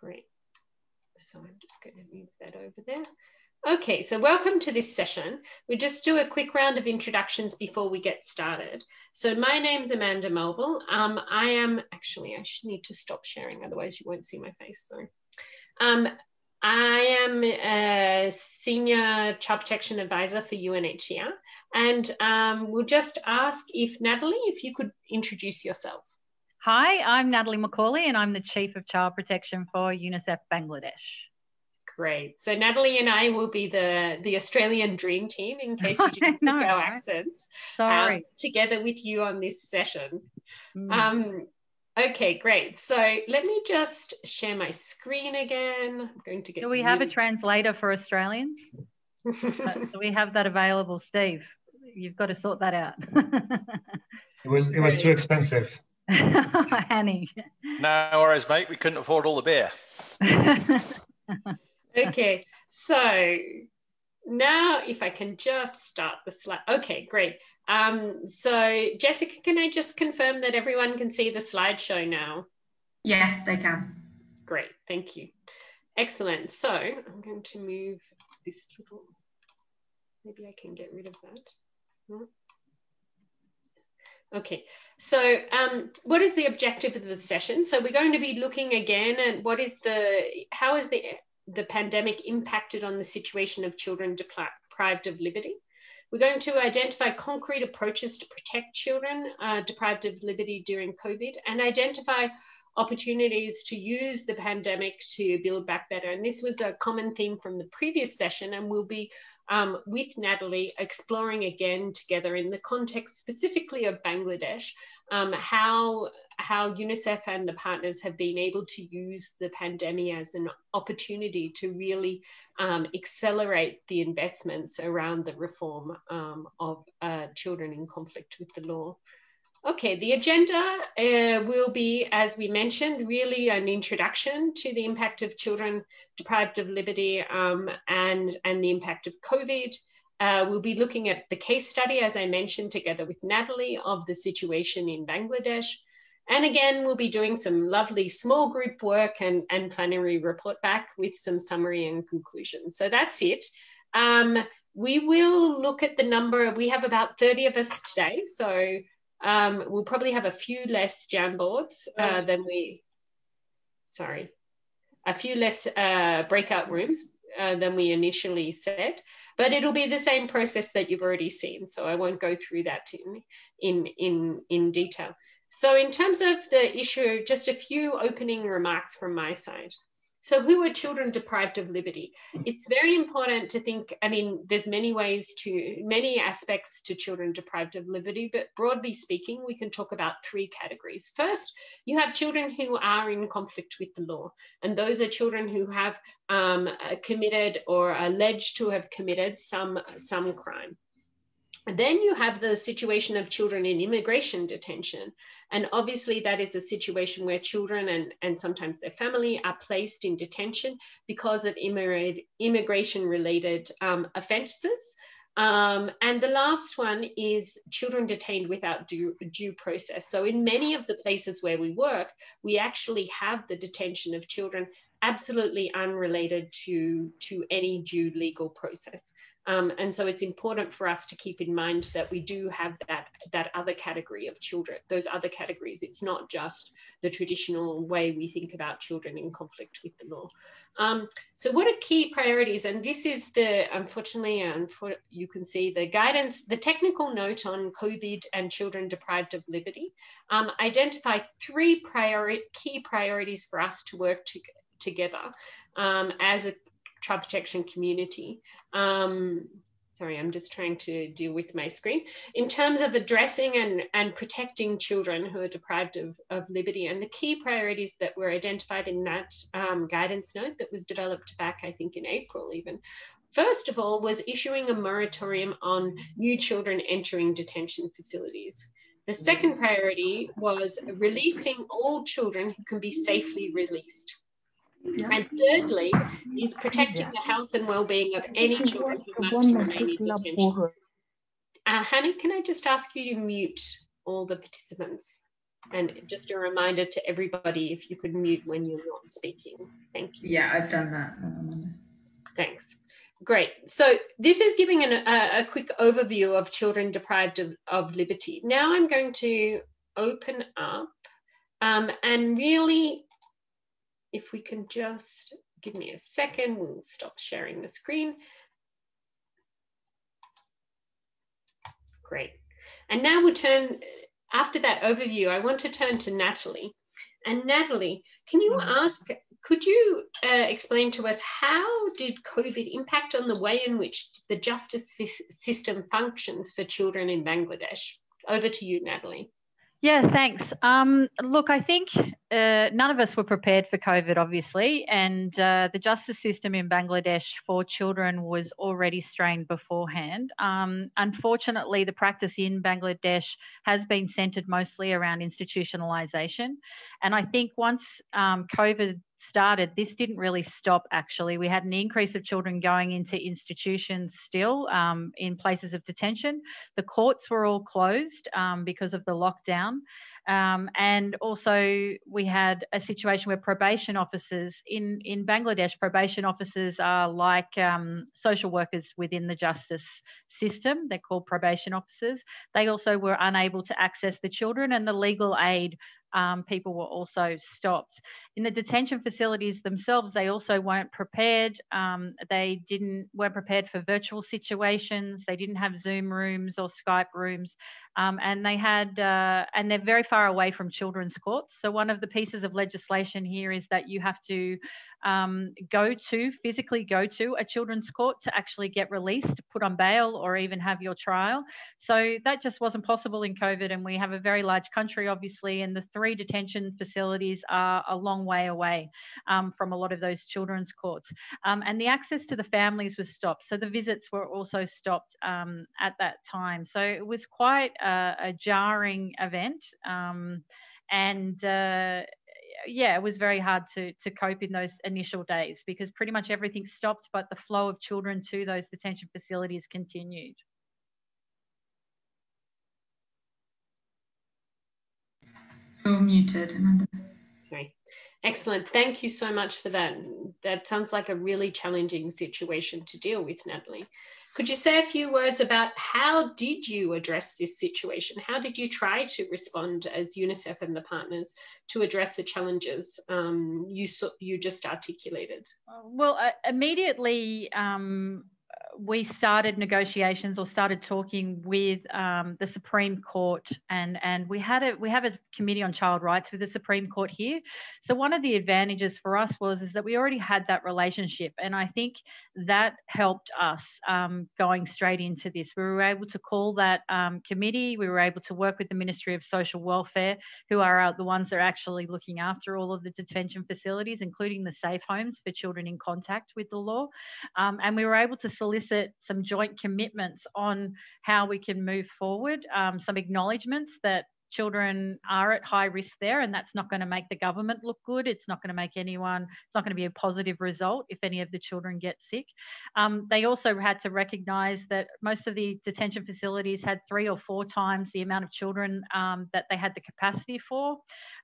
Great. So I'm just going to move that over there. Okay, so welcome to this session. We'll just do a quick round of introductions before we get started. So my name's Amanda Melville. Um, I am, actually, I should need to stop sharing, otherwise you won't see my face, sorry. Um, I am a senior child protection advisor for UNHCR, and um, we'll just ask if Natalie, if you could introduce yourself. Hi, I'm Natalie McCauley, and I'm the Chief of Child Protection for UNICEF Bangladesh. Great. So Natalie and I will be the the Australian dream team in case you didn't know, our accents. Sorry. Um, together with you on this session. Mm. Um, okay, great. So let me just share my screen again. I'm going to get. Do we have a translator for Australians? Do we have that available, Steve? You've got to sort that out. it was it was too expensive. Annie. No worries, mate. We couldn't afford all the beer okay, so now if I can just start the slide. Okay, great. Um, so Jessica, can I just confirm that everyone can see the slideshow now? Yes, they can. Great, thank you. Excellent. So I'm going to move this little, maybe I can get rid of that. Okay, so um, what is the objective of the session? So we're going to be looking again at what is the, how is the the pandemic impacted on the situation of children deprived of liberty. We're going to identify concrete approaches to protect children uh, deprived of liberty during COVID and identify opportunities to use the pandemic to build back better. And this was a common theme from the previous session, and we'll be um, with Natalie exploring again together in the context specifically of Bangladesh um, how how UNICEF and the partners have been able to use the pandemic as an opportunity to really um, accelerate the investments around the reform um, of uh, children in conflict with the law. Okay, the agenda uh, will be, as we mentioned, really an introduction to the impact of children deprived of liberty um, and, and the impact of COVID. Uh, we'll be looking at the case study, as I mentioned, together with Natalie, of the situation in Bangladesh. And again, we'll be doing some lovely small group work and, and plenary report back with some summary and conclusion. So that's it. Um, we will look at the number, we have about 30 of us today. So um, we'll probably have a few less Jamboards uh, than we, sorry, a few less uh, breakout rooms uh, than we initially said, but it'll be the same process that you've already seen. So I won't go through that in, in, in, in detail. So in terms of the issue, just a few opening remarks from my side. So who are children deprived of liberty? It's very important to think, I mean, there's many ways to, many aspects to children deprived of liberty, but broadly speaking, we can talk about three categories. First, you have children who are in conflict with the law, and those are children who have um, committed or alleged to have committed some, some crime. Then you have the situation of children in immigration detention. And obviously, that is a situation where children and, and sometimes their family are placed in detention because of immigration related um, offenses. Um, and the last one is children detained without due, due process. So, in many of the places where we work, we actually have the detention of children absolutely unrelated to, to any due legal process. Um, and so it's important for us to keep in mind that we do have that, that other category of children, those other categories. It's not just the traditional way we think about children in conflict with the law. Um, so what are key priorities? And this is the, unfortunately, and you can see the guidance, the technical note on COVID and children deprived of liberty um, identify three priori key priorities for us to work to, together um, as a child protection community. Um, sorry, I'm just trying to deal with my screen. In terms of addressing and, and protecting children who are deprived of, of liberty, and the key priorities that were identified in that um, guidance note that was developed back, I think, in April even. First of all, was issuing a moratorium on new children entering detention facilities. The second priority was releasing all children who can be safely released. And thirdly, is protecting the health and well-being of any children who must remain in detention. Uh, Hannah, can I just ask you to mute all the participants? And just a reminder to everybody, if you could mute when you're not speaking. Thank you. Yeah, I've done that. Thanks. Great. So this is giving an, a, a, quick overview of children deprived of, of, liberty. Now I'm going to open up um, and really, if we can just give me a second, we'll stop sharing the screen. Great. And now we'll turn, after that overview, I want to turn to Natalie. And Natalie, can you mm-hmm. ask, could you uh, explain to us how did COVID impact on the way in which the justice system functions for children in Bangladesh? Over to you, Natalie. Yeah, thanks. Um, look, I think uh, none of us were prepared for COVID, obviously, and uh, the justice system in Bangladesh for children was already strained beforehand. Um, unfortunately, the practice in Bangladesh has been centred mostly around institutionalisation, and I think once um, COVID started, this didn't really stop actually. We had an increase of children going into institutions still um, in places of detention. The courts were all closed um, because of the lockdown. Um, and also, we had a situation where probation officers in, in Bangladesh, probation officers are like um, social workers within the justice system. They're called probation officers. They also were unable to access the children, and the legal aid um, people were also stopped. In the detention facilities themselves, they also weren't prepared. Um, they didn't weren't prepared for virtual situations. They didn't have Zoom rooms or Skype rooms, um, and they had uh, and they're very far away from children's courts. So one of the pieces of legislation here is that you have to um, go to, physically go to a children's court to actually get released, put on bail, or even have your trial. So that just wasn't possible in COVID. And we have a very large country, obviously, and the three detention facilities are a long way away um, from a lot of those children's courts. Um, and the access to the families was stopped. So the visits were also stopped um, at that time. So it was quite a, a jarring event. Um, and uh, yeah, it was very hard to to cope in those initial days because pretty much everything stopped, but the flow of children to those detention facilities continued. You're muted, Amanda. Sorry. Excellent. Thank you so much for that. That sounds like a really challenging situation to deal with, Natalie. Could you say a few words about how did you address this situation? How did you try to respond as UNICEF and the partners to address the challenges um, you you just articulated? Well, uh, immediately. Um, we started negotiations or started talking with um, the Supreme Court, and and we had a we have a committee on child rights with the Supreme Court here. So one of the advantages for us was is that we already had that relationship, and I think that helped us um, going straight into this. We were able to call that um, committee. We were able to work with the Ministry of Social Welfare, who are the ones that are actually looking after all of the detention facilities, including the safe homes for children in contact with the law, um, and we were able to solicit solicit some joint commitments on how we can move forward, um, some acknowledgements that children are at high risk there, and that's not going to make the government look good. It's not going to make anyone, it's not going to be a positive result if any of the children get sick. Um, they also had to recognise that most of the detention facilities had three or four times the amount of children um, that they had the capacity for.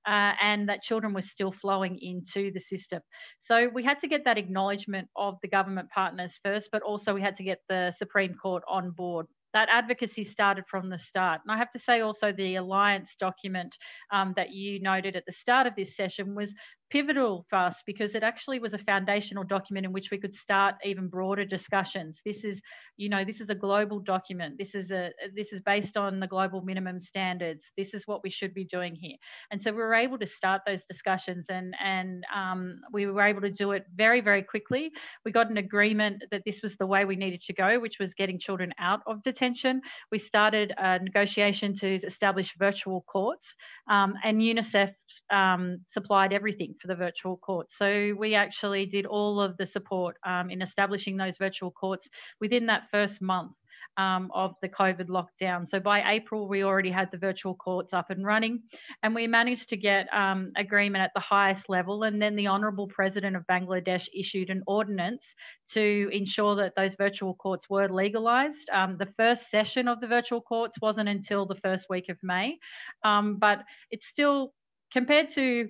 Uh, and that children were still flowing into the system. So we had to get that acknowledgement of the government partners first, but also we had to get the Supreme Court on board that advocacy started from the start. And I have to say also the alliance document um, that you noted at the start of this session was pivotal for us because it actually was a foundational document in which we could start even broader discussions. This is you know this is a global document. This is a this is based on the global minimum standards. This is what we should be doing here. And so we were able to start those discussions and and um, we were able to do it very very quickly. We got an agreement that this was the way we needed to go which was getting children out of detention. We started a negotiation to establish virtual courts um, and unicef um, supplied everything for the virtual courts. So we actually did all of the support um, in establishing those virtual courts within that first month. um, of the COVID lockdown. So by April, we already had the virtual courts up and running, and we managed to get um, agreement at the highest level. And then the Honourable President of Bangladesh issued an ordinance to ensure that those virtual courts were legalised. Um, the first session of the virtual courts wasn't until the first week of May, um, but it's still compared to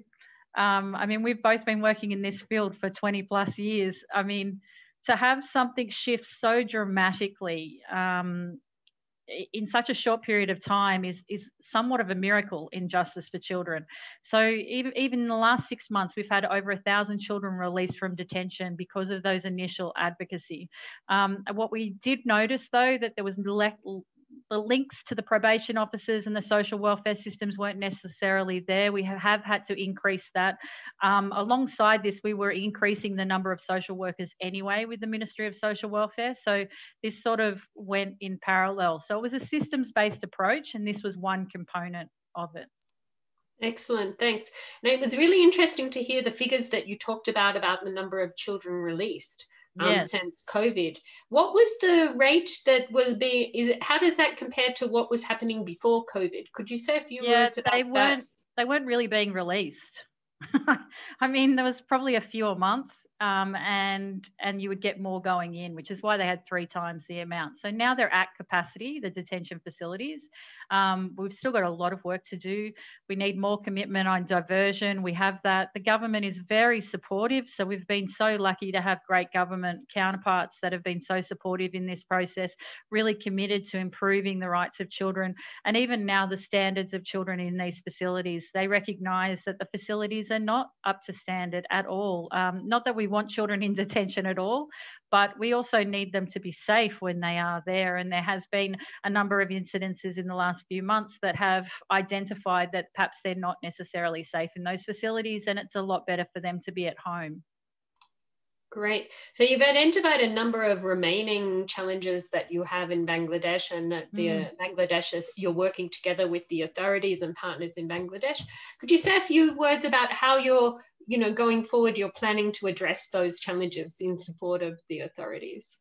um, I mean, we've both been working in this field for 20 plus years. I mean, to have something shift so dramatically um, in such a short period of time is is somewhat of a miracle in justice for children. So even even in the last six months, we've had over a thousand children released from detention because of those initial advocacy. Um, what we did notice though that there was the links to the probation officers and the social welfare systems weren't necessarily there. We have had to increase that. Um, alongside this, we were increasing the number of social workers anyway with the Ministry of Social Welfare. So this sort of went in parallel. So it was a systems based approach, and this was one component of it. Excellent, thanks. Now, it was really interesting to hear the figures that you talked about about the number of children released um, yes. since COVID. What was the rate that was being? Is it how did that compare to what was happening before COVID? Could you say a few yeah, words about they weren't, that? They weren't really being released. I mean, there was probably a few a month, um, and and you would get more going in, which is why they had three times the amount. So now they're at capacity, the detention facilities. Um, we've still got a lot of work to do. We need more commitment on diversion. We have that. The government is very supportive, so we've been so lucky to have great government counterparts that have been so supportive in this process, really committed to improving the rights of children, and even now the standards of children in these facilities. They recognise that the facilities are not up to standard at all. Um, not that we we want children in detention at all, but we also need them to be safe when they are there. And there has been a number of incidences in the last few months that have identified that perhaps they're not necessarily safe in those facilities, and it's a lot better for them to be at home. Great. So you've identified a number of remaining challenges that you have in Bangladesh, and that the mm. Bangladesh is, you're working together with the authorities and partners in Bangladesh. Could you say a few words about how you're you know, going forward, you're planning to address those challenges in support of the authorities?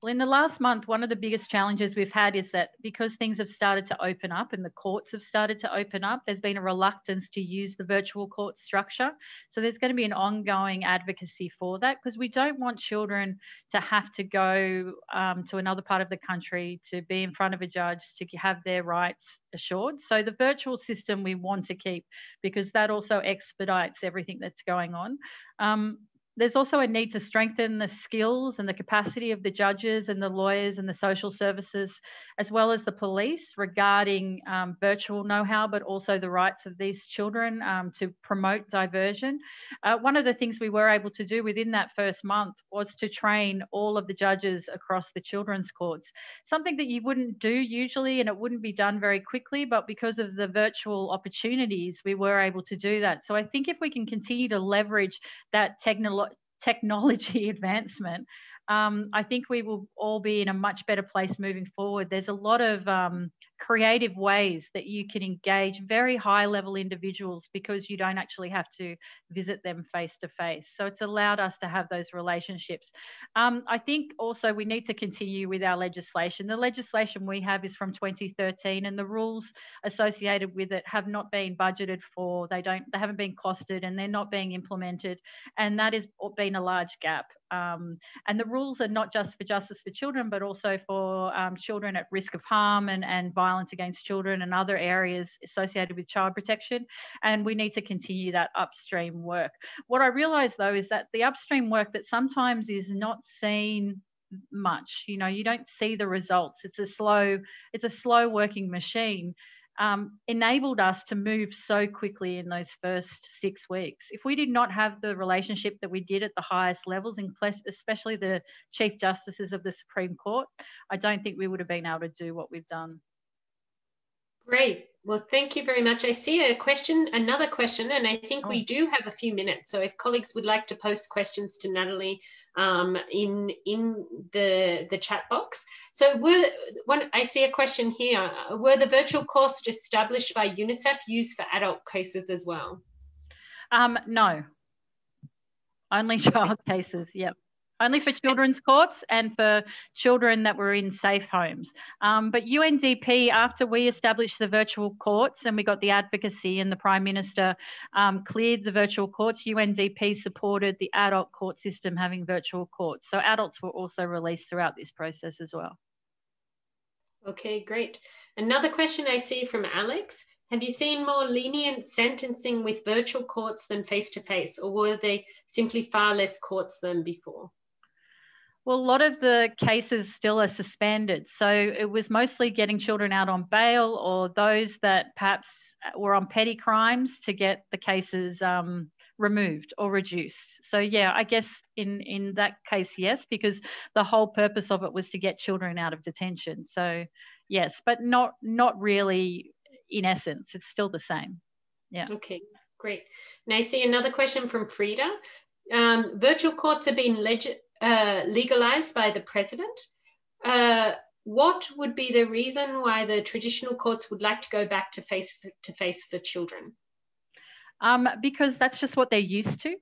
Well, in the last month, one of the biggest challenges we've had is that because things have started to open up and the courts have started to open up, there's been a reluctance to use the virtual court structure. So there's going to be an ongoing advocacy for that because we don't want children to have to go um, to another part of the country to be in front of a judge to have their rights assured. So the virtual system we want to keep because that also expedites everything that's going on. Um, there's also a need to strengthen the skills and the capacity of the judges and the lawyers and the social services, as well as the police regarding um, virtual know how, but also the rights of these children um, to promote diversion. Uh, one of the things we were able to do within that first month was to train all of the judges across the children's courts, something that you wouldn't do usually and it wouldn't be done very quickly, but because of the virtual opportunities, we were able to do that. So I think if we can continue to leverage that technology, technology advancement, um, I think we will all be in a much better place moving forward. There's a lot of um, creative ways that you can engage very high level individuals because you don't actually have to visit them face to face. So it's allowed us to have those relationships. Um, I think also we need to continue with our legislation. The legislation we have is from 2013 and the rules associated with it have not been budgeted for. They don't, they haven't been costed and they're not being implemented. And that has been a large gap. Um, and the rules are not just for justice for children, but also for um, children at risk of harm and, and violence against children and other areas associated with child protection. And we need to continue that upstream work. What I realise though is that the upstream work that sometimes is not seen much you know you don't see the results it's a slow it's a slow working machine um, enabled us to move so quickly in those first six weeks. If we did not have the relationship that we did at the highest levels, especially the Chief Justices of the Supreme Court, I don't think we would have been able to do what we've done. Great. Well, thank you very much. I see a question, another question, and I think oh. we do have a few minutes. So if colleagues would like to post questions to Natalie um, in in the the chat box. So were one I see a question here. Were the virtual courses established by UNICEF used for adult cases as well? Um, no. Only child cases. Yep. Only for children's courts and for children that were in safe homes. Um, but UNDP, after we established the virtual courts and we got the advocacy and the Prime Minister um, cleared the virtual courts, UNDP supported the adult court system having virtual courts. So adults were also released throughout this process as well. Okay, great. Another question I see from Alex. Have you seen more lenient sentencing with virtual courts than face to face, or were they simply far less courts than before? Well, a lot of the cases still are suspended. So it was mostly getting children out on bail or those that perhaps were on petty crimes to get the cases um, removed or reduced. So yeah, I guess in in that case, yes, because the whole purpose of it was to get children out of detention. So yes, but not not really in essence. It's still the same. Yeah. Okay, great. Now I see another question from Frida. Um, virtual courts have been leg- uh, legalized by the president. Uh, what would be the reason why the traditional courts would like to go back to face to face for children? Um, because that's just what they're used to.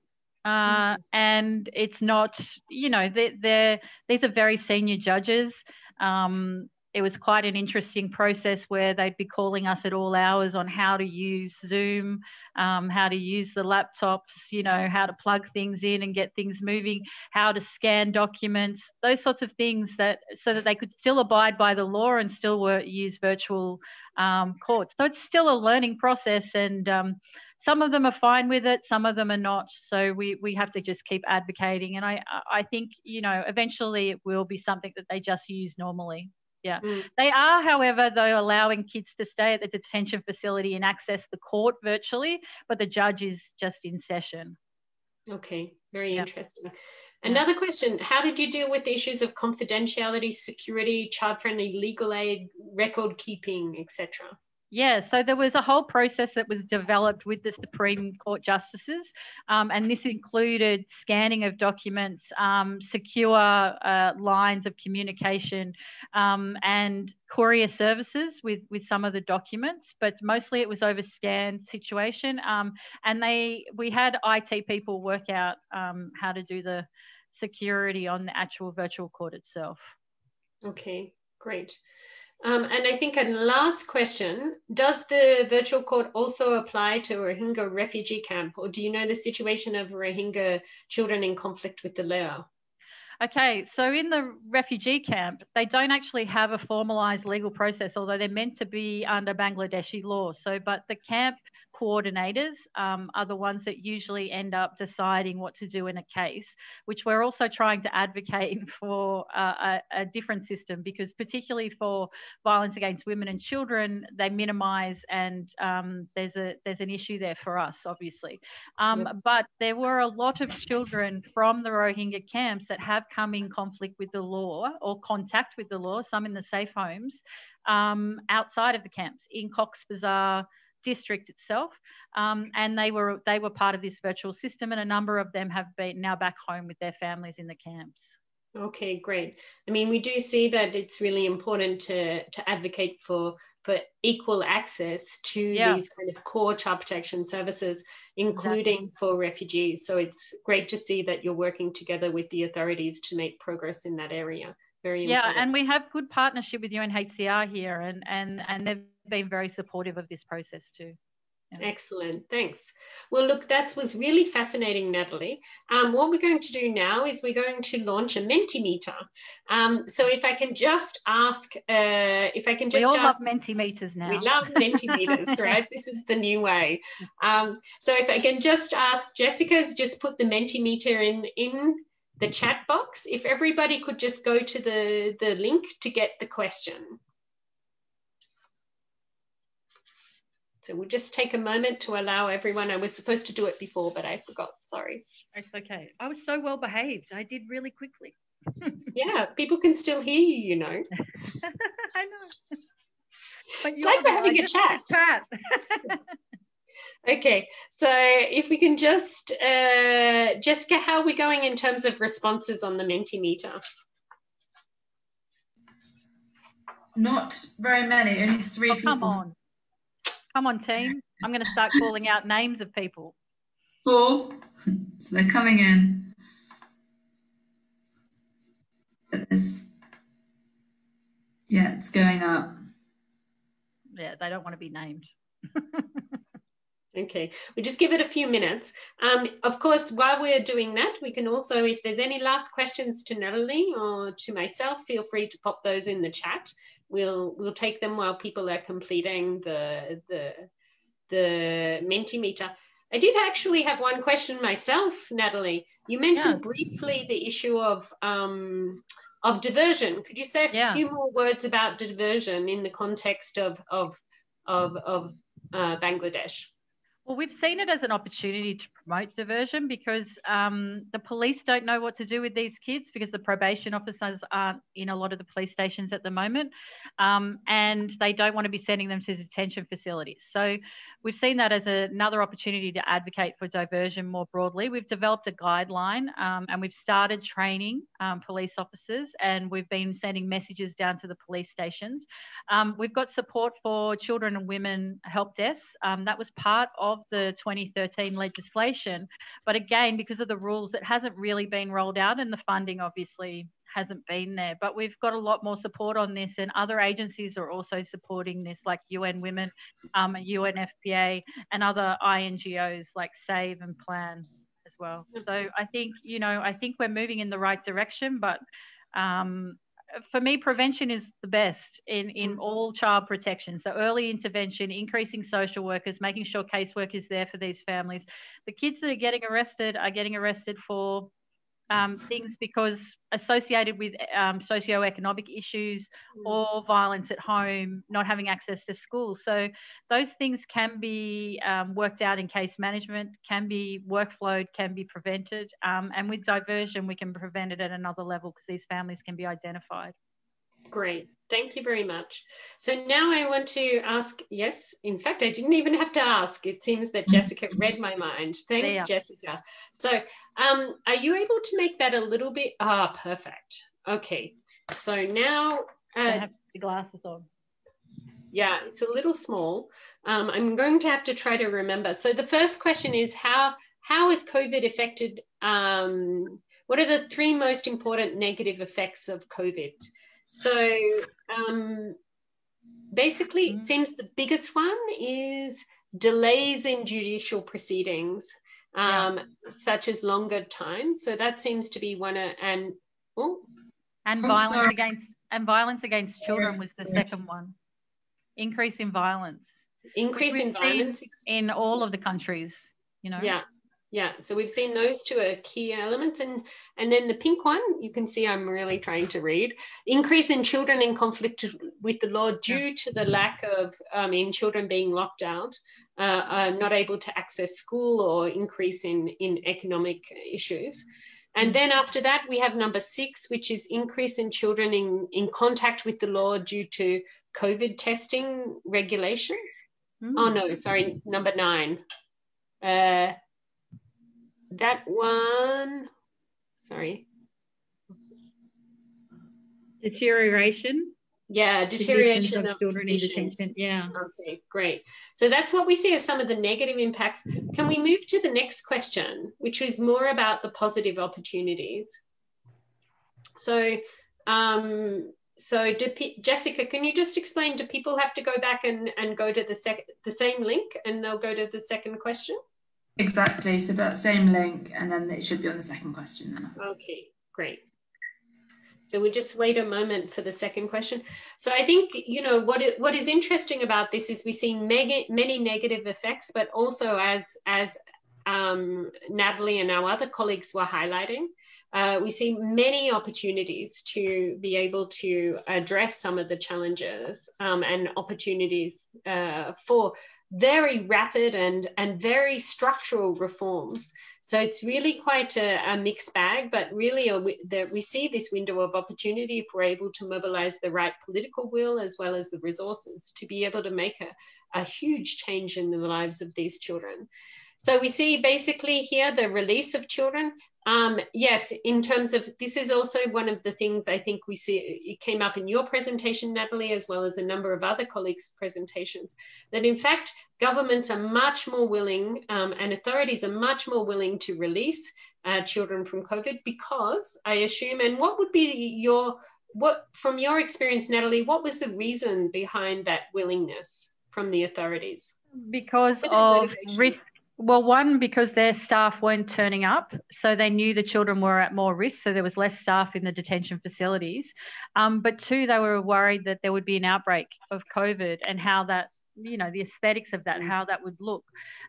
Uh, mm-hmm. and it's not, you know, they're, they're, these are very senior judges. Um, it was quite an interesting process where they'd be calling us at all hours on how to use Zoom, um, how to use the laptops, you know, how to plug things in and get things moving, how to scan documents, those sorts of things that so that they could still abide by the law and still use virtual um, courts. So it's still a learning process and um, some of them are fine with it, some of them are not. So we, we have to just keep advocating. And I, I think, you know, eventually it will be something that they just use normally. Yeah. Mm. They are, however, though, allowing kids to stay at the detention facility and access the court virtually, but the judge is just in session. Okay, very yep. interesting. Another yeah. question How did you deal with the issues of confidentiality, security, child friendly legal aid, record keeping, etc.? Yeah, so there was a whole process that was developed with the Supreme Court justices, um, and this included scanning of documents, um, secure uh, lines of communication, um, and courier services with with some of the documents. But mostly it was over scan situation, um, and they we had IT people work out um, how to do the security on the actual virtual court itself. Okay, great. Um, and I think a last question, does the virtual court also apply to Rohingya refugee camp or do you know the situation of Rohingya children in conflict with the law? Okay, so in the refugee camp, they don't actually have a formalised legal process, although they're meant to be under Bangladeshi law. So, but the camp coordinators um, are the ones that usually end up deciding what to do in a case, which we're also trying to advocate for uh, a, a, different system because, particularly for violence against women and children, they minimise and um, there's a there's an issue there for us, obviously. Um, yep. But there were a lot of children from the Rohingya camps that have come in conflict with the law or contact with the law, some in the safe homes. Um, outside of the camps in Cox's Bazar, district itself, um, and they were they were part of this virtual system, and a number of them have been now back home with their families in the camps. Okay, great. I mean, we do see that it's really important to to advocate for for equal access to yeah. these kind of core child protection services, including exactly. for refugees. So it's great to see that you're working together with the authorities to make progress in that area. Very yeah, important. and we have good partnership with UNHCR here, and and and they've been very supportive of this process too. Yeah. Excellent, thanks. Well, look, that was really fascinating, Natalie. Um, what we're going to do now is we're going to launch a Mentimeter. Um, so if I can just ask, uh, if I can just we all ask, love Mentimeters now. We love Mentimeters, right? This is the new way. Um, so if I can just ask, Jessica's just put the Mentimeter in in the chat box. If everybody could just go to the the link to get the question. So we'll just take a moment to allow everyone. I was supposed to do it before, but I forgot. Sorry. It's okay. I was so well behaved. I did really quickly. yeah, people can still hear you, you know. I know. But it's like we're having a chat. chat. okay, so if we can just, uh, Jessica, how are we going in terms of responses on the Mentimeter? Not very many, only three oh, people. Come on. Come on, team. I'm going to start calling out names of people. Four. So they're coming in. But there's, yeah, it's going up. Yeah, they don't want to be named. Okay, we just give it a few minutes. Um, of course, while we're doing that, we can also, if there's any last questions to Natalie or to myself, feel free to pop those in the chat. We'll we'll take them while people are completing the the the Mentimeter. I did actually have one question myself, Natalie. You mentioned yeah. briefly the issue of um, of diversion. Could you say a yeah. few more words about diversion in the context of of of, of uh, Bangladesh? Well, we've seen it as an opportunity to promote diversion because um, the police don't know what to do with these kids because the probation officers aren't in a lot of the police stations at the moment um, and they don't want to be sending them to detention facilities. So we've seen that as a, another opportunity to advocate for diversion more broadly. We've developed a guideline um, and we've started training um, police officers and we've been sending messages down to the police stations. Um, we've got support for children and women help desks. Um, that was part of the 2013 legislation. But again, because of the rules, it hasn't really been rolled out and the funding obviously hasn't been there. But we've got a lot more support on this, and other agencies are also supporting this, like UN Women, um, UNFPA, and other INGOs like Save and Plan as well. So I think you know I think we're moving in the right direction, but um, for me, prevention is the best in, in mm. all child protection. So early intervention, increasing social workers, making sure casework is there for these families. The kids that are getting arrested are getting arrested for um, things because associated with um, socioeconomic issues mm. or violence at home, not having access to school. So those things can be um, worked out in case management, can be workflowed, can be prevented. Um, and with diversion, we can prevent it at another level because these families can be identified. Great. Thank you very much. So now I want to ask, yes, in fact, I didn't even have to ask. It seems that Jessica read my mind. Thanks, yeah. Jessica. So um, are you able to make that a little bit, ah, perfect. Okay. So now. Uh, I have the glasses on. Yeah, it's a little small. Um, I'm going to have to try to remember. So the first question is how, how has COVID affected, um, what are the three most important negative effects of COVID? So um, basically, it mm. seems the biggest one is delays in judicial proceedings, um, yeah. such as longer time. So that seems to be one of, and oh, and I'm violence sorry. against and violence against children was the second one. Increase in violence. Increase in violence in all of the countries. You know. Yeah. Yeah, so we've seen those two are key elements. And, and then the pink one, you can see I'm really trying to read. Increase in children in conflict with the law due to the lack of, I mean, children being locked out, uh, are not able to access school or increase in, in economic issues. And then after that, we have number six, which is increase in children in, in contact with the law due to COVID testing regulations. Mm. Oh, no, sorry, number nine. Uh, that one, sorry. Deterioration. Yeah, deterioration of, of children in detention. Yeah. Okay, great. So that's what we see as some of the negative impacts. Can we move to the next question, which is more about the positive opportunities? So, um, so do, Jessica, can you just explain? Do people have to go back and, and go to the sec the same link, and they'll go to the second question? Exactly. So that same link, and then it should be on the second question. Then. Okay, great. So we just wait a moment for the second question. So I think you know what it, what is interesting about this is we see mega, many negative effects, but also as as um, Natalie and our other colleagues were highlighting, uh, we see many opportunities to be able to address some of the challenges um, and opportunities uh, for very rapid and, and very structural reforms. So it's really quite a, a mixed bag, but really the, we see this window of opportunity if we're able to mobilize the right political will as well as the resources to be able to make a, a huge change in the lives of these children. So we see basically here the release of children. Um, yes, in terms of this is also one of the things I think we see, it came up in your presentation, Natalie, as well as a number of other colleagues' presentations, that in fact, governments are much more willing um, and authorities are much more willing to release uh, children from COVID because I assume, and what would be your, what from your experience, Natalie, what was the reason behind that willingness from the authorities? Because of risk well, one, because their staff weren't turning up, so they knew the children were at more risk, so there was less staff in the detention facilities. Um, but two, they were worried that there would be an outbreak of COVID and how that, you know, the aesthetics of that, how that would look.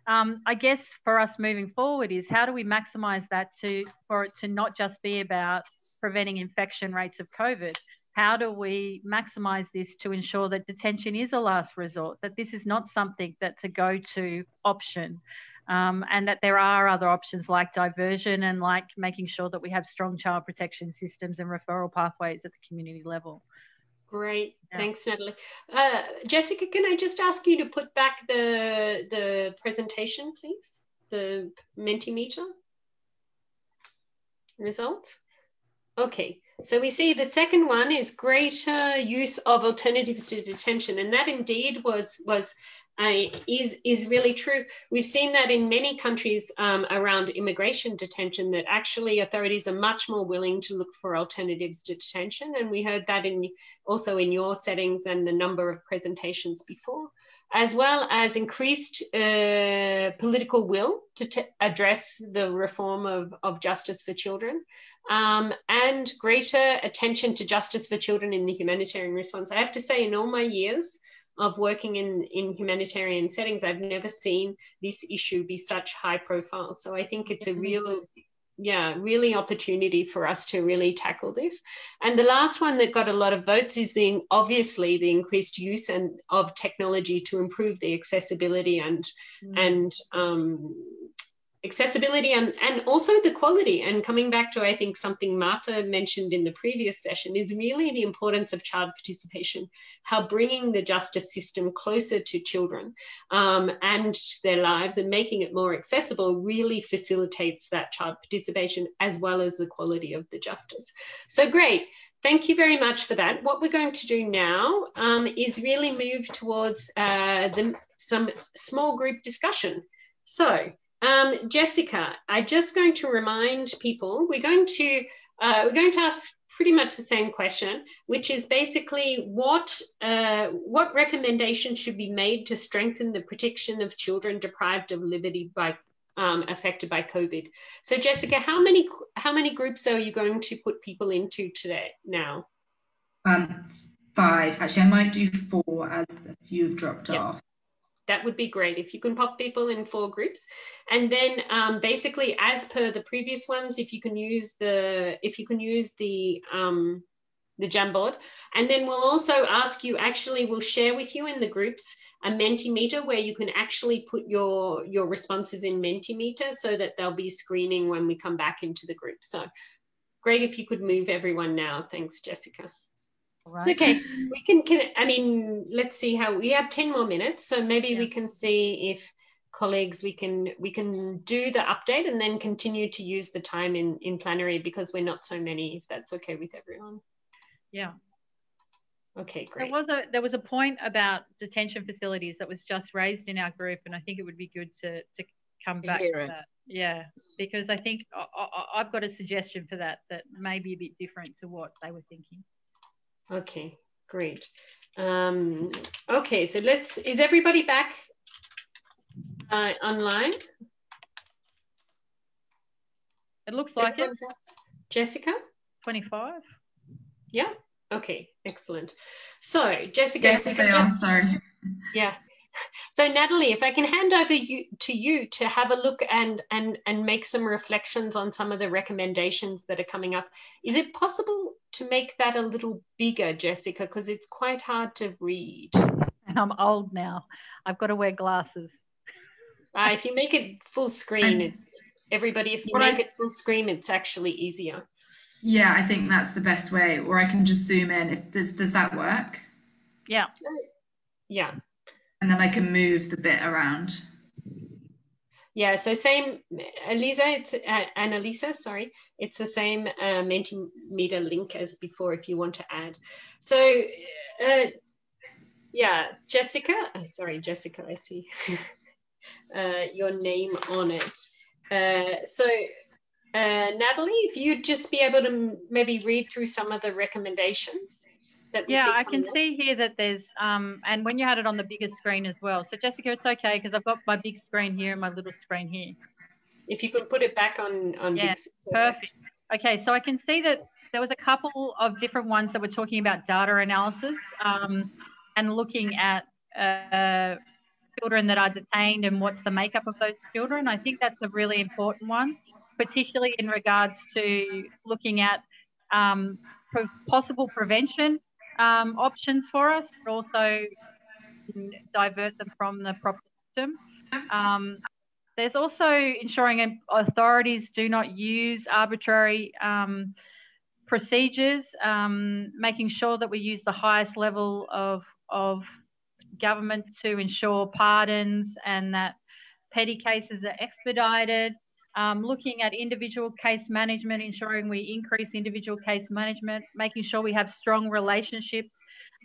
Um, I guess for us moving forward is how do we maximise that to for it to not just be about preventing infection rates of COVID, how do we maximize this to ensure that detention is a last resort, that this is not something that's a go to option, um, and that there are other options like diversion and like making sure that we have strong child protection systems and referral pathways at the community level. Great, yeah. thanks, Natalie. Uh, Jessica, can I just ask you to put back the the presentation, please? The Mentimeter results. Okay, so we see the second one is greater use of alternatives to detention, and that indeed was was uh, is is really true. We've seen that in many countries um, around immigration detention that actually authorities are much more willing to look for alternatives to detention, and we heard that in also in your settings and the number of presentations before, as well as increased uh, political will to address the reform of, of justice for children. Um, and greater attention to justice for children in the humanitarian response. I have to say, in all my years, of working in, in humanitarian settings, I've never seen this issue be such high profile. So I think it's a real, yeah, really opportunity for us to really tackle this. And the last one that got a lot of votes is the obviously the increased use and of technology to improve the accessibility and mm. and um, accessibility and, and also the quality. And coming back to, I think, something Marta mentioned in the previous session is really the importance of child participation, how bringing the justice system closer to children um, and their lives and making it more accessible really facilitates that child participation as well as the quality of the justice. So great. Thank you very much for that. What we're going to do now um, is really move towards uh, the, some small group discussion. So um, Jessica, I'm just going to remind people we're going to uh, we're going to ask pretty much the same question, which is basically what uh, what recommendations should be made to strengthen the protection of children deprived of liberty by um, affected by COVID. So, Jessica, how many how many groups are you going to put people into today now? Um, five. Actually, I might do four as a few have dropped yep. off that would be great if you can pop people in four groups. And then um, basically as per the previous ones if you can use the if you can use the um, the Jamboard and then we'll also ask you actually we'll share with you in the groups a mentimeter where you can actually put your your responses in mentimeter so that they'll be screening when we come back into the group. So great if you could move everyone now. Thanks jessica Right. It's okay. We can, can, I mean, let's see how we have 10 more minutes. So maybe yeah. we can see if colleagues we can we can do the update and then continue to use the time in in plenary because we're not so many if that's okay with everyone yeah okay great there was a there was a point about detention facilities that was just raised in our group and i think it would be good to to come back to that yeah because i think I, I, i've got a suggestion for that that may be a bit different to what they were thinking Okay, great. Um, okay, so let's, is everybody back uh, online? It looks like it. Jessica? 25. Yeah, okay, excellent. So, Jessica. Yes, they are, sorry. Yeah, so Natalie, if I can hand over you to you to have a look and and and make some reflections on some of the recommendations that are coming up, is it possible to make that a little bigger, Jessica? Because it's quite hard to read. And I'm old now. I've got to wear glasses. Uh, if you make it full screen, it's everybody. If you make I, it full screen, it's actually easier. Yeah, I think that's the best way. Or I can just zoom in. If does does that work? Yeah. Yeah and then I can move the bit around. Yeah, so same, Elisa, it's uh, Annalisa, sorry, it's the same uh, Mentimeter link as before if you want to add. So, uh, yeah, Jessica, uh, sorry, Jessica, I see uh, your name on it. Uh, so, uh, Natalie, if you'd just be able to maybe read through some of the recommendations yeah, I can see here that there's, um, and when you had it on the bigger screen as well. So Jessica, it's okay because I've got my big screen here and my little screen here. If you can put it back on, on yeah, big, perfect. Okay, so I can see that there was a couple of different ones that were talking about data analysis um, and looking at uh, children that are detained and what's the makeup of those children. I think that's a really important one, particularly in regards to looking at um, possible prevention um, options for us, but also divert them from the proper system. Um, there's also ensuring authorities do not use arbitrary um, procedures, um, making sure that we use the highest level of, of government to ensure pardons and that petty cases are expedited um, looking at individual case management, ensuring we increase individual case management, making sure we have strong relationships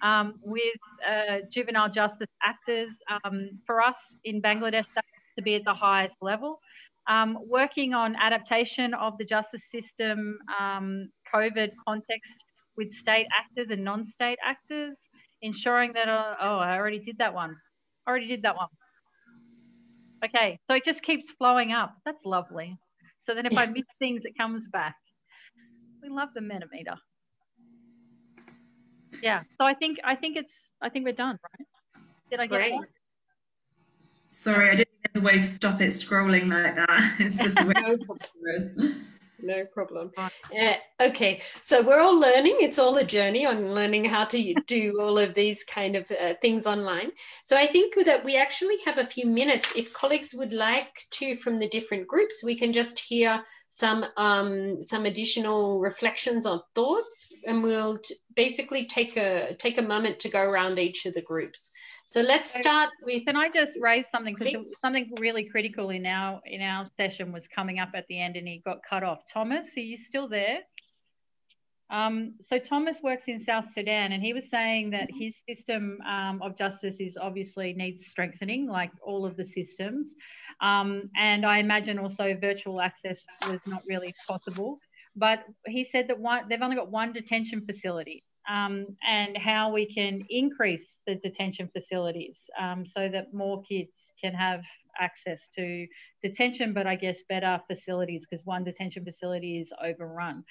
um, with uh, juvenile justice actors um, for us in Bangladesh to be at the highest level. Um, working on adaptation of the justice system, um, COVID context with state actors and non-state actors, ensuring that, uh, oh, I already did that one. I already did that one. Okay, so it just keeps flowing up. That's lovely. So then if I miss things, it comes back. We love the Mentimeter. Yeah. So I think I think it's I think we're done, right? Did I get Great. it? Sorry, I didn't think there's a way to stop it scrolling like that. It's just the way no problem. Uh, okay, so we're all learning. It's all a journey on learning how to do all of these kind of uh, things online. So I think that we actually have a few minutes. If colleagues would like to, from the different groups, we can just hear some um, some additional reflections or thoughts, and we'll basically take a take a moment to go around each of the groups. So let's start with. Can I just raise something because something really critical in our in our session was coming up at the end and he got cut off. Thomas, are you still there? Um, so Thomas works in South Sudan, and he was saying that his system um, of justice is obviously needs strengthening, like all of the systems. Um, and I imagine also virtual access was not really possible. But he said that one, they've only got one detention facility um, and how we can increase the detention facilities um, so that more kids can have access to detention, but I guess better facilities because one detention facility is overrun.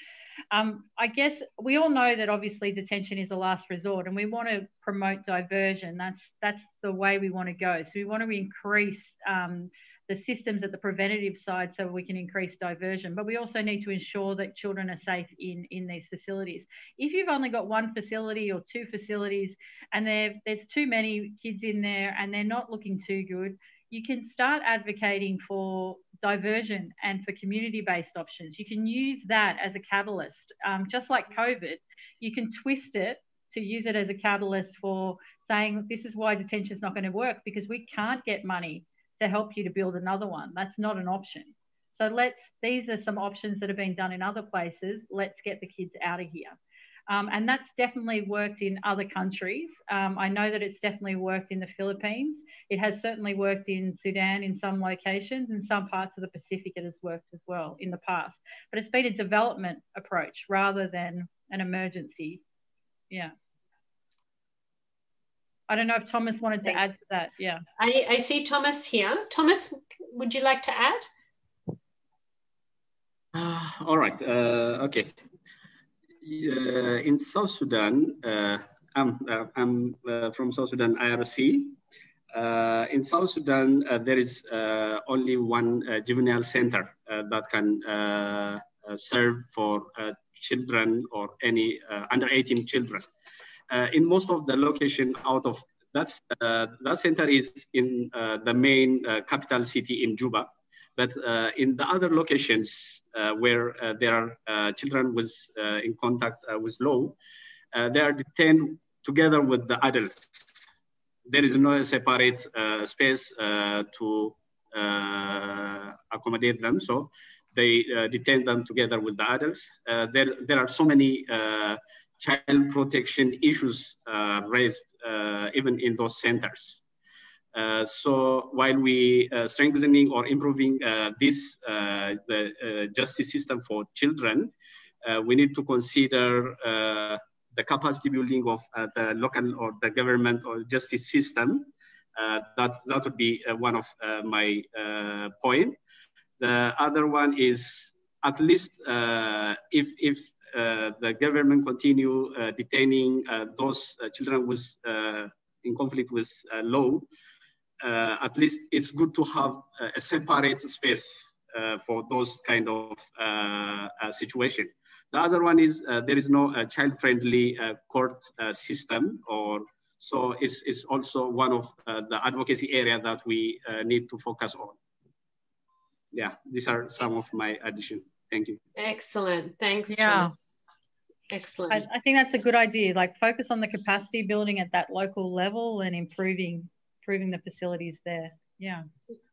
Um, I guess we all know that obviously detention is a last resort, and we want to promote diversion. That's that's the way we want to go. So we want to increase um, the systems at the preventative side so we can increase diversion. But we also need to ensure that children are safe in, in these facilities. If you've only got one facility or two facilities and there's too many kids in there and they're not looking too good, you can start advocating for diversion and for community based options. You can use that as a catalyst. Um, just like COVID, you can twist it to use it as a catalyst for saying this is why detention is not going to work because we can't get money to help you to build another one. That's not an option. So let's, these are some options that have been done in other places. Let's get the kids out of here. Um, and that's definitely worked in other countries. Um, I know that it's definitely worked in the Philippines. It has certainly worked in Sudan in some locations, and some parts of the Pacific it has worked as well in the past. But it's been a development approach rather than an emergency. Yeah. I don't know if Thomas wanted Thanks. to add to that. Yeah. I, I see Thomas here. Thomas, would you like to add? Uh, all right. Uh, okay. Uh, in South Sudan, uh, I'm, uh, I'm uh, from South Sudan IRC. in South Sudan, there is only one juvenile center that can serve for children or any under 18 children uh, Uh, in most of the location out of that's uh, that center is in uh, the main uh, capital city in Juba, but uh, in the other locations uh, where uh, there are uh, children with in contact with law, they are detained together with the adults. There is no separate space to accommodate them. So they detain them together with the adults. there, there are so many child protection issues uh, raised uh, even in those centers. Uh, so while we uh, strengthening or improving uh, this uh, the justice system for children, we need to consider the capacity building of the local or the government or justice system. that that would be one of my point. The other one is at least if if uh, Uh, the government continue uh, detaining uh, those uh, children with uh, in conflict with law, uh, at least it's good to have a separate space uh, for those kind of uh, situation. The other one is there is no child-friendly court system or so it's, it's also one of the advocacy area that we need to focus on. Yeah, these are some of my addition. Thank you. Excellent. Thanks. Yeah. Thomas. Excellent. I, I, think that's a good idea. Like focus on the capacity building at that local level and improving improving the facilities there. Yeah.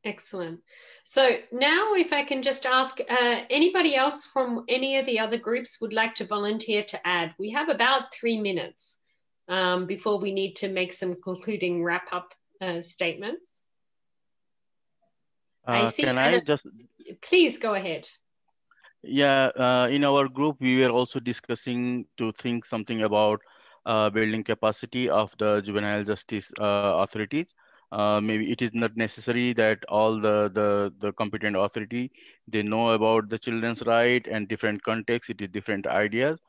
Excellent. So now if I can just ask uh, anybody else from any of the other groups would like to volunteer to add. We have about three minutes um, before we need to make some concluding wrap up uh, statements. Uh, I see. Can I just please go ahead? Yeah, uh, in our group, we were also discussing to think something about uh, building capacity of the juvenile justice uh, authorities. Uh, maybe it is not necessary that all the, the, the competent authority, they know about the children's right and different contexts, it is different ideas.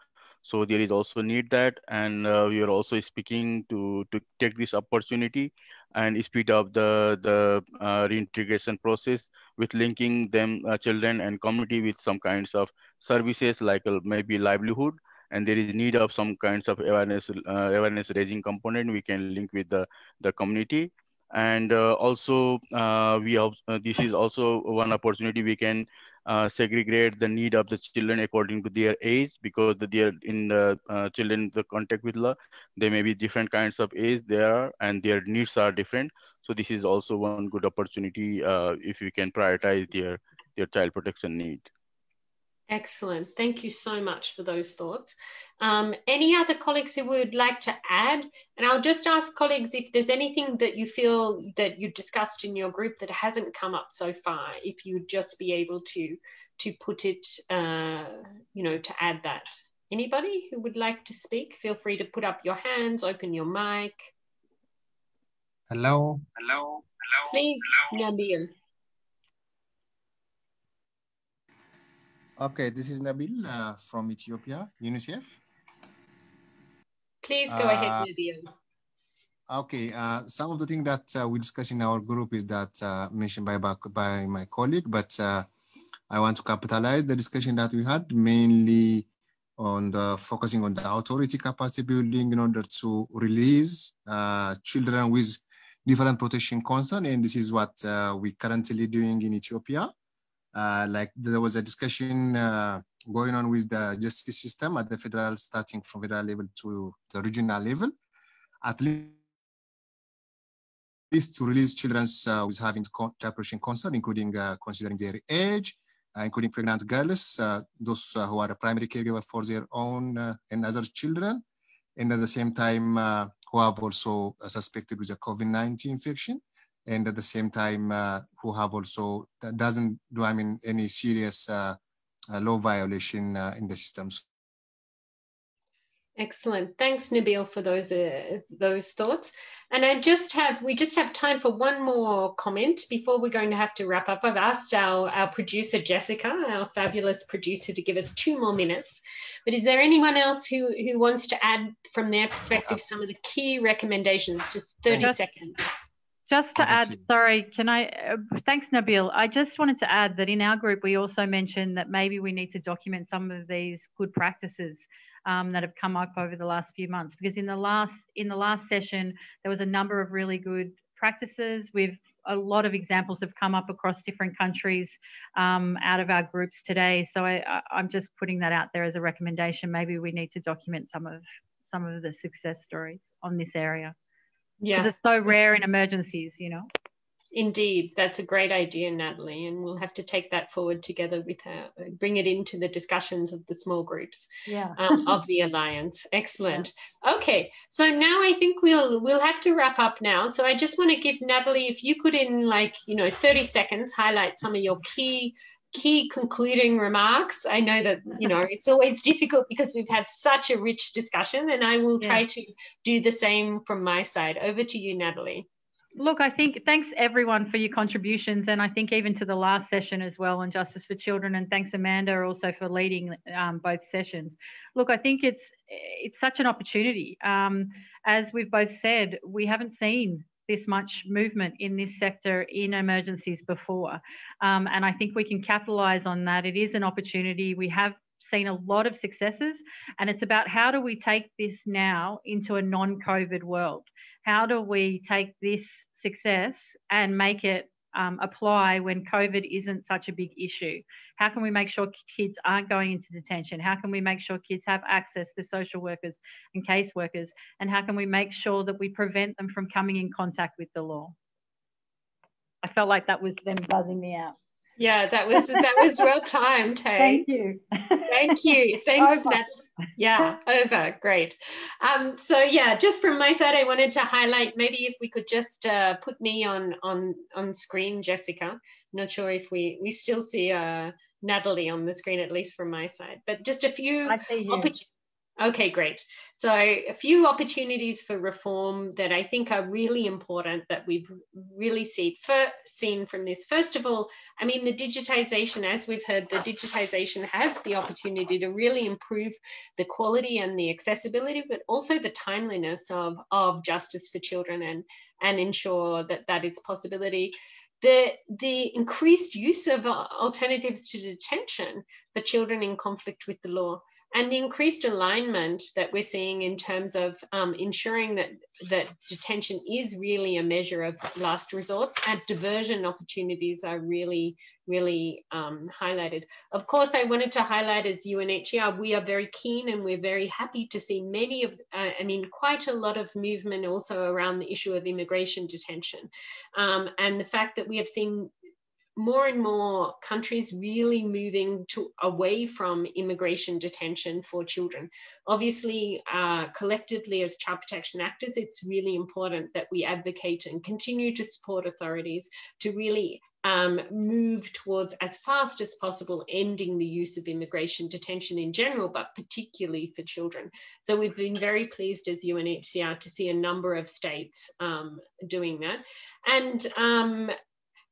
So there is also need that. And uh, we are also speaking to, to take this opportunity and speed up the, the uh, reintegration process with linking them, uh, children and community with some kinds of services like uh, maybe livelihood and there is need of some kinds of awareness uh, awareness raising component we can link with the the community and uh, also uh, we have uh, this is also one opportunity we can uh, segregate the need of the children according to their age because they are in the uh, children the contact with law there may be different kinds of age there and their needs are different. So this is also one good opportunity if we can prioritize their their child protection need Excellent. Thank you so much for those thoughts. Um, any other colleagues who would like to add? And I'll just ask colleagues if there's anything that you feel that you discussed in your group that hasn't come up so far, if you'd just be able to, to put it, uh, you know, to add that. Anybody who would like to speak, feel free to put up your hands, open your mic. Hello. Hello. Hello. Please, Hello. Nabil. Okay, this is Nabil uh, from Ethiopia, UNICEF. Please go uh, ahead, Nabil. Okay, uh, some of the things that uh, we discuss in our group is that uh, mentioned by, by my colleague, but uh, I want to capitalize the discussion that we had mainly on the focusing on the authority capacity building in order to release children with different protection concern. And this is what we're currently doing in Ethiopia. Uh, like there was a discussion uh, going on with the justice system at the federal, starting from federal level to the regional level, at least to release children uh, with having protection concern, including uh, considering their age, uh, including pregnant girls, those who are a primary caregiver for their own and other children, and at the same time who have also suspected with a COVID-19 infection and at the same time uh, who have also doesn't do I mean any serious uh, uh, law violation uh, in the systems. Excellent. Thanks, Nabil, for those uh, those thoughts. And I just have we just have time for one more comment before we're going to have to wrap up. I've asked our, our producer Jessica, our fabulous producer, to give us two more minutes. But is there anyone else who who wants to add from their perspective some of the key recommendations? Just thirty just, seconds. Just to add, sorry, can I? Uh, thanks, Nabil. I just wanted to add that in our group, we also mentioned that maybe we need to document some of these good practices um, that have come up over the last few months. Because in the last in the last session, there was a number of really good practices. We've a lot of examples have come up across different countries um, out of our groups today. So I, I'm just putting that out there as a recommendation. Maybe we need to document some of some of the success stories on this area yeah because it's so rare in emergencies you know Indeed, that's a great idea, Natalie, and we'll have to take that forward together with her, bring it into the discussions of the small groups yeah. um, of the alliance. Excellent. Yeah. Okay, so now I think we'll we'll have to wrap up now. So I just want to give Natalie, if you could, in like you know, thirty seconds, highlight some of your key key concluding remarks. I know that you know it's always difficult because we've had such a rich discussion, and I will try yeah. to do the same from my side. Over to you, Natalie. Look, I think thanks everyone for your contributions, and I think even to the last session as well on justice for children, and thanks Amanda also for leading um, both sessions. Look, I think it's it's such an opportunity. Um, as we've both said, we haven't seen this much movement in this sector in emergencies before, um, and I think we can capitalise on that. It is an opportunity. We have seen a lot of successes, and it's about how do we take this now into a non-COVID world how do we take this success and make it um, apply when COVID isn't such a big issue? How can we make sure kids aren't going into detention? How can we make sure kids have access to social workers and caseworkers? And how can we make sure that we prevent them from coming in contact with the law? I felt like that was them buzzing me out. Yeah, that was that was well timed. Hey, thank you. Thank you. Thanks, Nat. Yeah, over. Great. Um, so yeah, just from my side, I wanted to highlight maybe if we could just uh, put me on on on screen, Jessica. I'm not sure if we we still see uh, Natalie on the screen, at least from my side, but just a few i opportunities Okay, great. So a few opportunities for reform that I think are really important that we've really see, seen from this. First of all, I mean, the digitization, as we've heard, the digitization has the opportunity to really improve the quality and the accessibility, but also the timeliness of, of justice for children and, and ensure that that is possibility the, the increased use of alternatives to detention for children in conflict with the law and the increased alignment that we're seeing in terms of um, ensuring that that detention is really a measure of last resort and diversion opportunities are really really um, highlighted. Of course, I wanted to highlight as UNHCR, we are very keen and we're very happy to see many of, uh, I mean, quite a lot of movement also around the issue of immigration detention. Um, and the fact that we have seen more and more countries really moving to away from immigration detention for children. Obviously, uh, collectively as child protection actors, it's really important that we advocate and continue to support authorities to really um, move towards as fast as possible ending the use of immigration detention in general, but particularly for children. So we've been very pleased as UNHCR to see a number of states um, doing that. And um,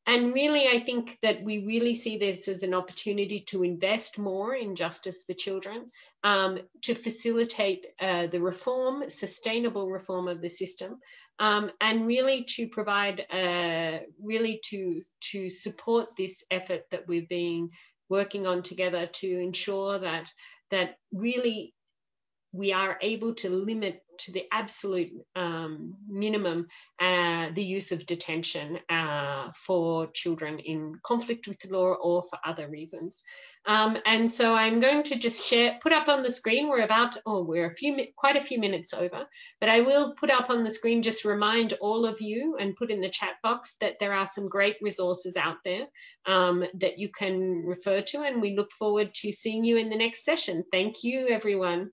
and really, I think that we really see this as an opportunity to invest more in justice for children, um, to facilitate uh, the reform, sustainable reform of the system, um, and really to provide, uh, really to, to support this effort that we've been working on together to ensure that, that really we are able to limit to the absolute um, minimum uh, the use of detention uh, for children in conflict with the law or for other reasons. Um, and so I'm going to just share, put up on the screen, we're about, oh, we're a few, quite a few minutes over, but I will put up on the screen, just remind all of you and put in the chat box that there are some great resources out there um, that you can refer to. And we look forward to seeing you in the next session. Thank you, everyone.